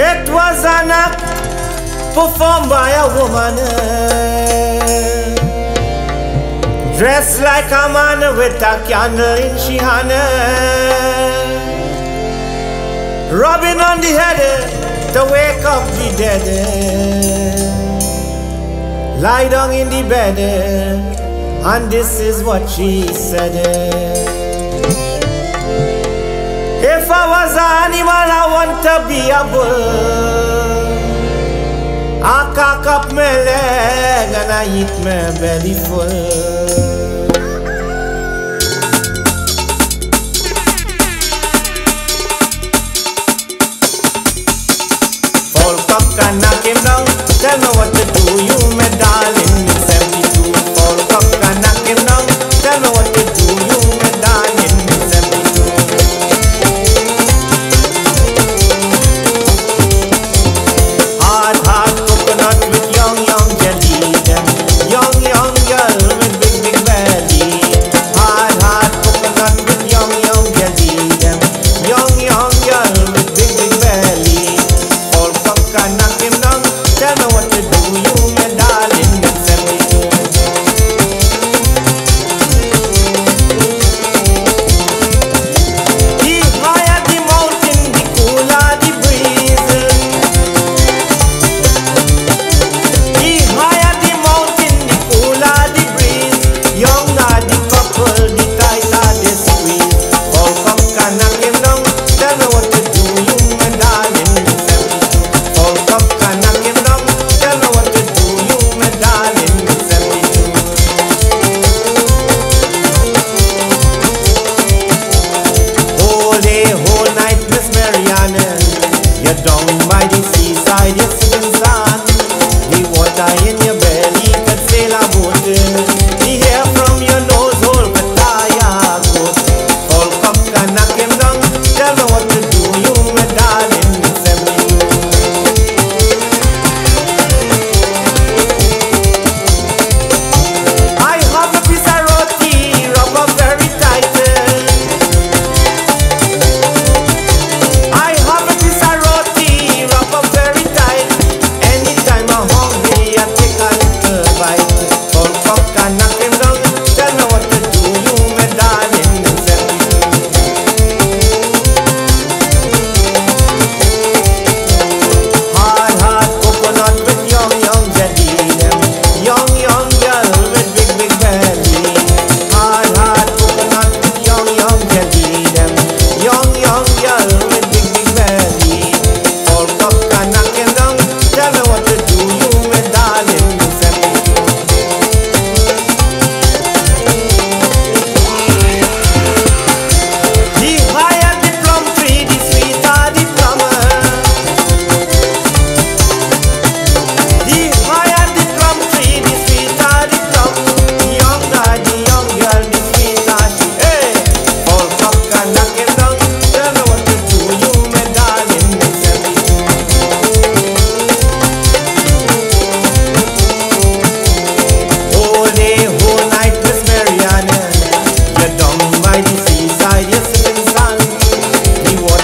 It was an act performed by a woman Dressed like a man with a candle in she hand Rubbing on the head to wake up the dead. Lie down in the bed And this is what she said. If I was an animal, I want to be a bull. I cock up my leg and I eat my belly full.